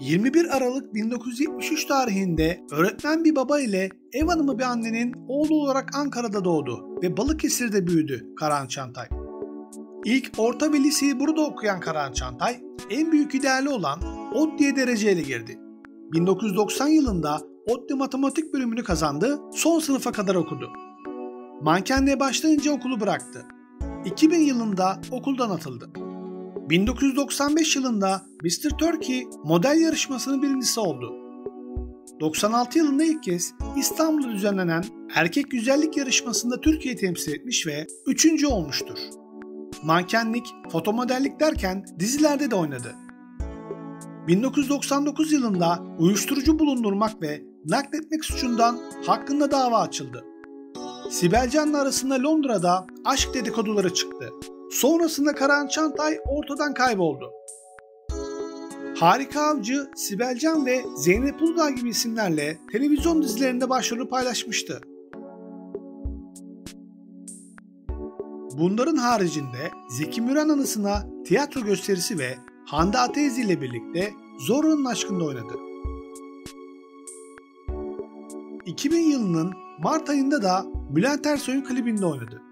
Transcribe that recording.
21 Aralık 1973 tarihinde öğretmen bir baba ile ev hanımı bir annenin oğlu olarak Ankara'da doğdu ve Balıkesir'de büyüdü Karahan Çantay. İlk orta ve liseyi burada okuyan Karahan Çantay, en büyük ideali olan ODTÜ'ye dereceyle girdi. 1990 yılında ODTÜ Matematik bölümünü kazandı, son sınıfa kadar okudu. Mankenliğe başlayınca okulu bıraktı. 2000 yılında okuldan atıldı. 1995 yılında Mr. Turkey model yarışmasının birincisi oldu. 96 yılında ilk kez İstanbul'da düzenlenen erkek güzellik yarışmasında Türkiye temsil etmiş ve üçüncü olmuştur. Mankenlik, fotomodellik derken dizilerde de oynadı. 1999 yılında uyuşturucu bulundurmak ve nakletmek suçundan hakkında dava açıldı. Sibel Can'la arasında Londra'da aşk dedikoduları çıktı. Sonrasında Karahan Çantay ortadan kayboldu. Harika Avcı, Sibel Can ve Zeynep Uludağ gibi isimlerle televizyon dizilerinde başrolü paylaşmıştı. Bunların haricinde Zeki Müren anısına tiyatro gösterisi ve Hande Atezi ile birlikte Zorro'nun aşkında oynadı. 2000 yılının Mart ayında da Bülent Ersoy'un klibinde oynadı.